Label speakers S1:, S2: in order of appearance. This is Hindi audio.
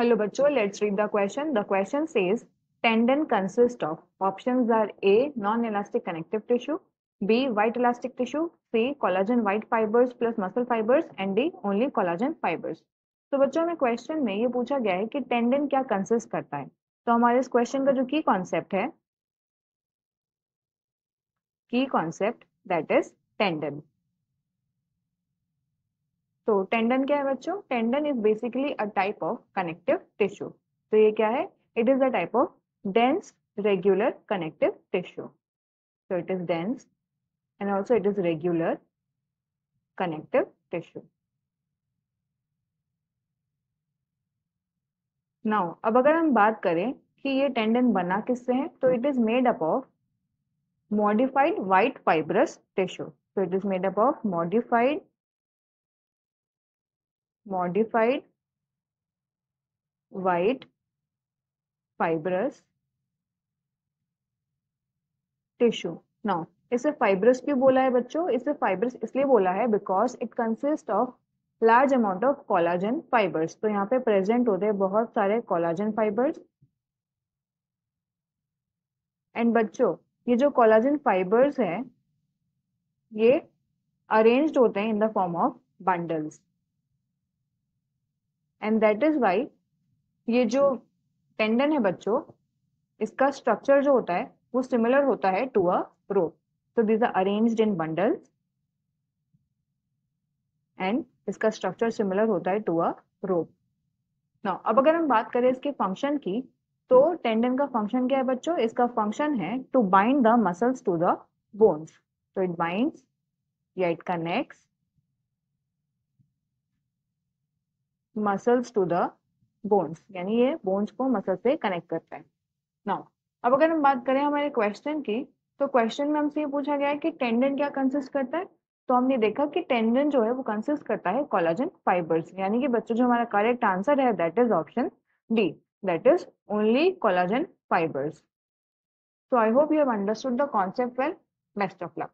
S1: हेलो बच्चों let's read the question the question says tendon consist of options are A non elastic connective tissue B white elastic tissue C collagen white fibres plus muscle fibres and D only collagen fibres तो बच्चों, में क्वेश्चन में ये पूछा गया है कि टेंडन क्या कंसिस्ट करता है। तो हमारे इस क्वेश्चन का जो की कॉन्सेप्ट है की कॉन्सेप्ट दैट इज़ टेंडन तो टेंडन क्या है बच्चों? Tendon is basically a type of connective tissue तो ये क्या है? It is a type of dense regular connective tissue so it is dense and also it is regular connective tissue now अब अगर हम बात करें कि ये टेंडन बना किससे है तो it is made up of modified white fibrous tissue so it is made up of modified modified white fibrous tissue. Now, इसे फाइब्रस क्यों बोला है बच्चों, इसे फाइब्रस इसलिए बोला है because it consist of large amount of collagen fibres तो यहाँ पे प्रेजेंट होते हैं बहुत सारे कोलाजन फाइबर्स एंड बच्चों, ये जो कोलाजन फाइबर्स है, ये अरेन्ज्ड होते हैं in the form of bundles and that is why ये जो टेंडन है बच्चों, इसका स्ट्रक्चर जो होता है, वो सिमिलर होता है टू अ रोप तो this are arranged in bundles and इसका स्ट्रक्चर सिमिलर होता है टू अ रोप नाउ अब अगर हम बात करें इसके फ़ंक्शन की तो टेंडन का फ़ंक्शन क्या है बच्चों? इसका फ़ंक्शन है to bind the muscles to the bones तो इट बाइंड्स या it connects muscles to the bones यानी ये बोन्स को मसल से कनेक्ट करता है। नाउ अब अगर हम बात करें हमारे क्वेश्चन की तो क्वेश्चन में हमसे ये पूछा गया है कि टेंडन क्या कंसिस्ट करता है? तो हमने देखा कि टेंडन जो है वो कंसिस्ट करता है कोलाजन फाइबर्स यानी कि बच्चों, जो हमारा करेक्ट आंसर है that is option D that is only collagen fibres so, i hope you have understood the concept well. Best of luck.